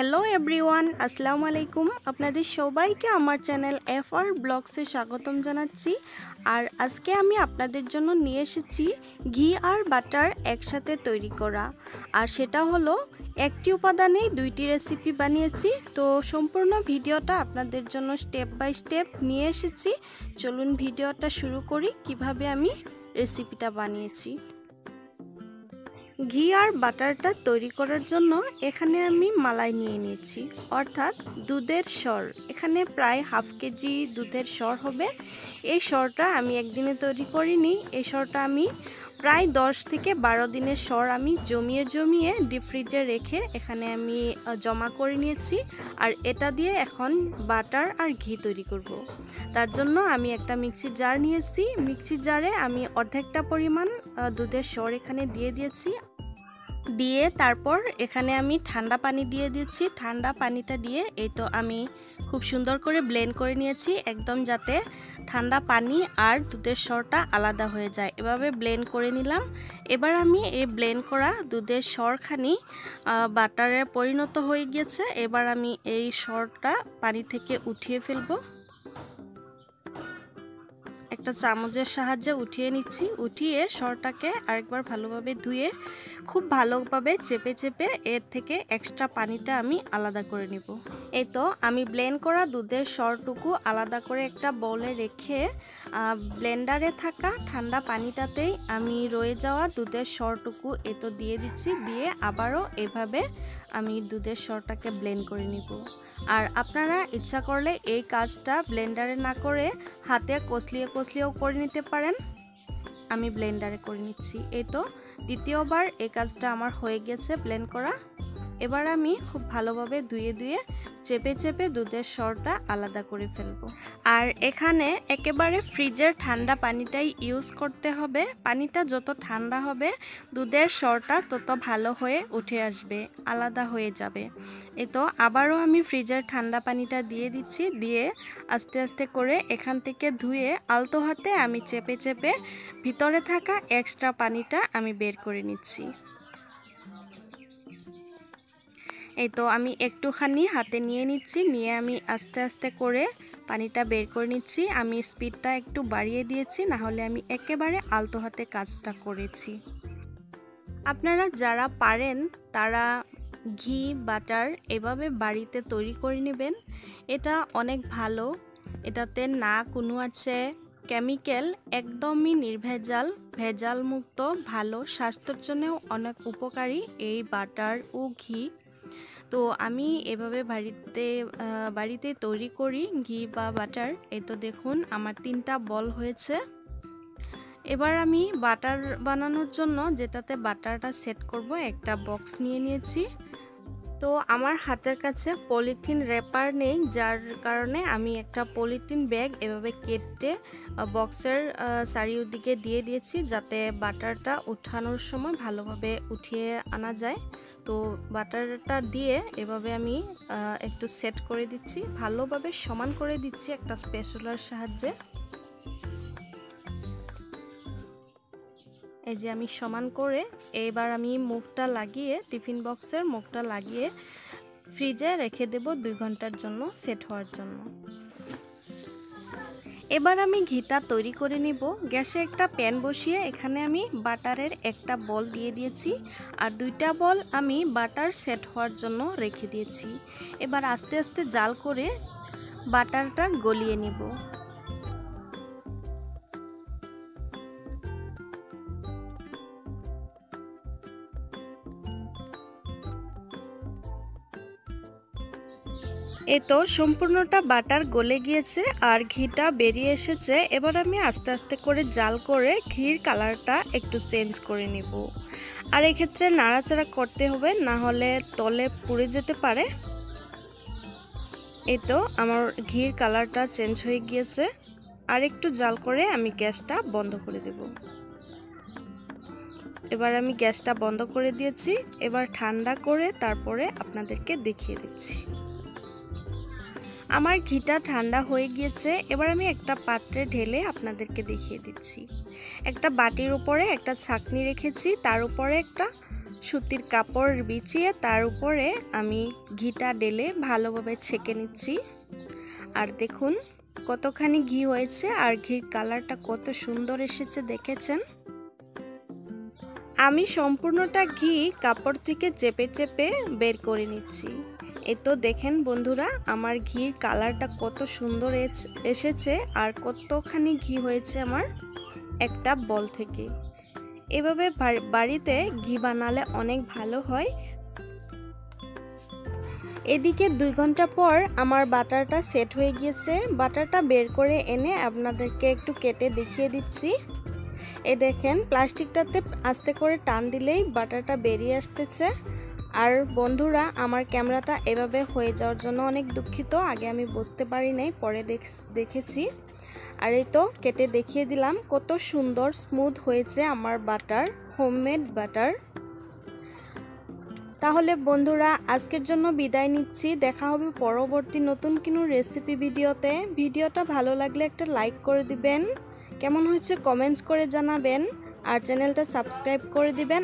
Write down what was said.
Hello everyone আসসালামু আলাইকুম আপনাদের সবাইকে আমার চ্যানেল এফ আর ব্লগসে স্বাগতম জানাচ্ছি। আর আজকে আমি আপনাদের জন্য নিয়ে এসেছি ঘি আর বাটার একসাথে তৈরি করা। আর সেটা হলো, একটি উপাদানেই দুইটি রেসিপি বানিয়েছি। তো সম্পূর্ণ ভিডিওটা আপনাদের জন্য স্টেপ বাই স্টেপ নিয়ে এসেছি। চলুন ভিডিওটা শুরু করি, কীভাবে আমি রেসিপিটা বানিয়েছি। ঘি আর বাটারটা তৈরি করার জন্য এখানে আমি মালাই নিয়ে নিয়েছি। অর্থাৎ দুধের স্বর এখানে প্রায় হাফ কেজি দুধের স্বর হবে। এই স্বরটা আমি একদিনে তৈরি করিনি। এই স্বরটা আমি প্রায় দশ থেকে বারো দিনের স্বর আমি জমিয়ে জমিয়ে ডিপ ফ্রিজে রেখে এখানে আমি জমা করে নিয়েছি। আর এটা দিয়ে এখন বাটার আর ঘি তৈরি করব। তার জন্য আমি একটা মিক্সি জার নিয়েছি। মিক্সি জারে আমি অর্ধেকটা পরিমাণ দুধের স্বর এখানে দিয়ে দিয়েছি। দিয়ে তারপর এখানে আমি ঠান্ডা পানি দিয়ে দিচ্ছি ঠান্ডা পানিটা দিয়ে এই তো আমি খুব সুন্দর করে ব্লেন্ড করে নিয়েছি, একদম যাতে ঠান্ডা পানি আর দুধের স্বরটা আলাদা হয়ে যায়। এভাবে ব্লেন্ড করে নিলাম। এবার আমি এই ব্লেন্ড করা দুধের স্বরখানি বাটারে পরিণত হয়ে গিয়েছে। এবার আমি এই স্বরটা পানি থেকে উঠিয়ে ফেলব। একটা চামচের সাহায্যে উঠিয়ে নিচ্ছি। উঠিয়ে সরটাকে আরেকবার ভালোভাবে ধুয়ে, খুব ভালোভাবে চেপে চেপে এর থেকে এক্সট্রা পানিটা আমি আলাদা করে নিব। এই তো, আমি ব্লেন্ড করা দুধের সরটুকু আলাদা করে একটা বলে রেখে ব্লেন্ডারে থাকা ঠান্ডা পানিটাতেই আমি রয়ে যাওয়া দুধের সরটুকু এ তো দিয়ে দিচ্ছি, দিয়ে আবারও এভাবে আমি দুধের সরটাকে ব্লেন্ড করে নিব। আর আপনারা ইচ্ছা করলে এই কাজটা ব্লেন্ডারে না করে হাতে কষলিয়ে কষলিয়েও করে নিতে পারেন। আমি ব্লেন্ডারে করে নিচ্ছি। এই তো, দ্বিতীয়বার এই কাজটা আমার হয়ে গেছে ব্লেন্ড করা। এবার আমি খুব ভালোভাবে ধুয়ে ধুয়ে চেপে চেপে দুধের স্বরটা আলাদা করে ফেলব। আর এখানে একেবারে ফ্রিজের ঠান্ডা পানিটাই ইউজ করতে হবে। পানিটা যত ঠান্ডা হবে, দুধের স্বরটা তত ভালো হয়ে উঠে আসবে, আলাদা হয়ে যাবে। এ তো আবারও আমি ফ্রিজের ঠান্ডা পানিটা দিয়ে দিচ্ছি, দিয়ে আস্তে আস্তে করে এখান থেকে ধুয়ে আলতো হাতে আমি চেপে চেপে ভিতরে থাকা এক্সট্রা পানিটা আমি বের করে নিচ্ছি। এই তো আমি একটুখানি হাতে নিয়ে নিচ্ছি, নিয়ে আমি আস্তে আস্তে করে পানিটা বের করে নিচ্ছি। আমি স্পিডটা একটু বাড়িয়ে দিয়েছি না হলে আমি একেবারে আলতো হাতে কাজটা করেছি। আপনারা যারা পারেন, তারা ঘি, বাটার এভাবে বাড়িতে তৈরি করে নেবেন। এটা অনেক ভালো। এটাতে না কোনো আছে কেমিক্যাল, একদমই নির্ভেজাল ভেজাল মুক্ত ভালো, স্বাস্থ্যের জন্যও অনেক উপকারী। এই বাটার ও ঘি তো আমি এভাবে বাড়িতে বাড়িতে তৈরি করি ঘি বা বাটার। এই তো দেখুন, আমার তিনটা বল হয়েছে। এবার আমি বাটার বানানোর জন্য যেটাতে বাটারটা সেট করব, একটা বক্স নিয়ে নিয়েছি। তো আমার হাতের কাছে পলিথিন র্যাপার নেই, যার কারণে আমি একটা পলিথিন ব্যাগ এভাবে কেটে বক্সের চারিদিকে দিয়ে দিয়েছি, যাতে বাটারটা উঠানোর সময় ভালোভাবে উঠিয়ে আনা যায়। তো বাটারটা দিয়ে এভাবে আমি একটু সেট করে দিচ্ছি। ভালোভাবে সমান করে দিচ্ছি একটা স্পেশলার সাহায্যে। এই যে আমি সমান করে এবার আমি মুখটা লাগিয়ে, টিফিন বক্সের মুখটা লাগিয়ে, ফ্রিজে রেখে দেব দুই ঘণ্টার জন্য, সেট হওয়ার জন্য। এবার আমি ঘিটা তৈরি করে নিব। গ্যাসে একটা প্যান বসিয়ে এখানে আমি বাটারের একটা বল দিয়ে দিয়েছি আর দুইটা বল আমি বাটার সেট হওয়ার জন্য রেখে দিয়েছি। এবার আস্তে আস্তে জাল করে বাটারটা গলিয়ে নিব। এই তো সম্পূর্ণটা বাটার গলে গিয়েছে আর ঘিটা বেরিয়ে এসেছে। এবার আমি আস্তে আস্তে করে জাল করে ঘির কালারটা একটু চেঞ্জ করে নিব। আর এক্ষেত্রে নাড়াচাড়া করতে হবে, না হলে তলে পুড়ে যেতে পারে। এই তো আমার ঘির কালারটা চেঞ্জ হয়ে গিয়েছে। আর একটু জাল করে আমি গ্যাসটা বন্ধ করে দেব। এবার আমি গ্যাসটা বন্ধ করে দিয়েছি। এবার ঠান্ডা করে তারপরে আপনাদেরকে দেখিয়ে দিচ্ছি। আমার ঘিটা ঠান্ডা হয়ে গিয়েছে, এবার আমি একটা পাত্রে ঢেলে আপনাদেরকে দেখিয়ে দিচ্ছি। একটা বাটির উপরে একটা ছাকনি রেখেছি, তার উপরে একটা সুতির কাপড় বিছিয়ে তার উপরে আমি ঘিটা ডেলে ভালোভাবে ছেঁকে নিচ্ছি। আর দেখুন কতখানি ঘি হয়েছে, আর ঘির কালারটা কত সুন্দর এসেছে, দেখেছেন? আমি সম্পূর্ণটা ঘি কাপড় থেকে চেপে চেপে বের করে নিচ্ছি। তো দেখেন বন্ধুরা, আমার ঘির কালারটা কত সুন্দর এসেছে আর কতখানি ঘি হয়েছে আমার একটা বল থেকে। এভাবে বাড়িতে ঘি বানালে অনেক ভালো হয়। এদিকে দুই ঘণ্টা পর আমার বাটারটা সেট হয়ে গিয়েছে। বাটারটা বের করে এনে আপনাদেরকে একটু কেটে দেখিয়ে দিচ্ছি। এ দেখেন, প্লাস্টিকটাতে আস্তে করে টান দিলেই বাটারটা বেরিয়ে আসতেছে। আর বন্ধুরা, আমার ক্যামেরাটা এভাবে হয়ে যাওয়ার জন্য অনেক দুঃখিত। আগে আমি বুঝতে পারি নাই, পরে দেখেছি আর এই তো কেটে দেখিয়ে দিলাম কত সুন্দর স্মুথ হয়েছে আমার বাটার হোমমেড বাটার। তাহলে বন্ধুরা, আজকের জন্য বিদায় নিচ্ছি। দেখা হবে পরবর্তী নতুন কোনো রেসিপি ভিডিওতে। ভিডিওটা ভালো লাগলে একটা লাইক করে দিবেন। কেমন হয়েছে কমেন্টস করে জানাবেন। আর চ্যানেলটা সাবস্ক্রাইব করে দিবেন।